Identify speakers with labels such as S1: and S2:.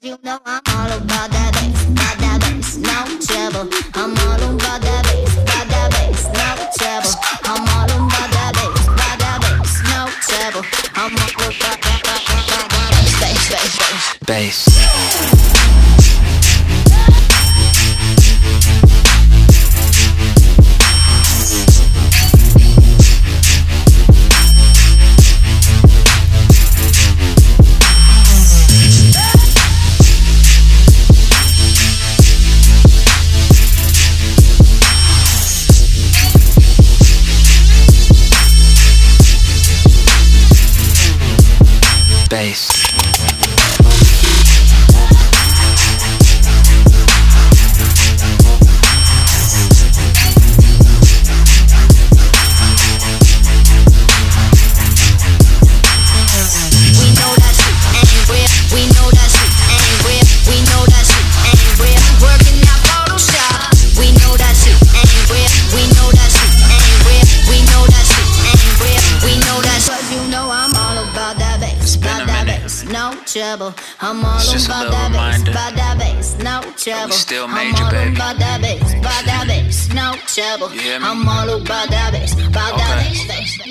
S1: You know I'm all about that bass, that bass, no trouble. I'm all about that bass, that bass, no trouble. I'm all about that bass, that bass, no trouble. I'm all about that bass, bass, bass, bass.
S2: Bass. Bass.
S1: Bass. No trouble. I'm all
S2: It's just a
S1: about
S2: little
S1: that bass.
S2: reminder
S1: About that bass. No trouble.
S2: still
S1: I'm
S2: major,
S1: all
S2: baby.
S1: about that bass. About that bass. No trouble.
S2: You hear me?
S1: I'm all about that bass. About
S2: Okay.
S1: bass. bass.